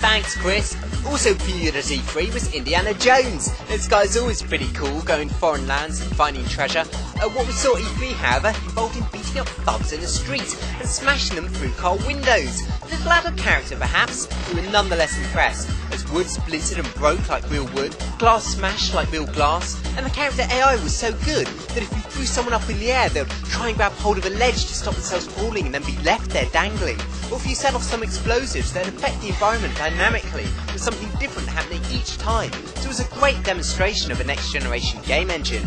Thanks, Chris. Also E3 was Indiana Jones. This guy's always pretty cool, going foreign lands and finding treasure. Uh, what we saw at E3, however, involved him beating up thugs in the street and smashing them through car windows. Out of character, perhaps, we were nonetheless impressed, as wood splintered and broke like real wood, glass smashed like real glass, and the character AI was so good that if you threw someone up in the air, they'd try and grab hold of a ledge to stop themselves falling and then be left there dangling. Or if you set off some explosives, they'd affect the environment dynamically, with something different happening each time. So it was a great demonstration of a next generation game engine.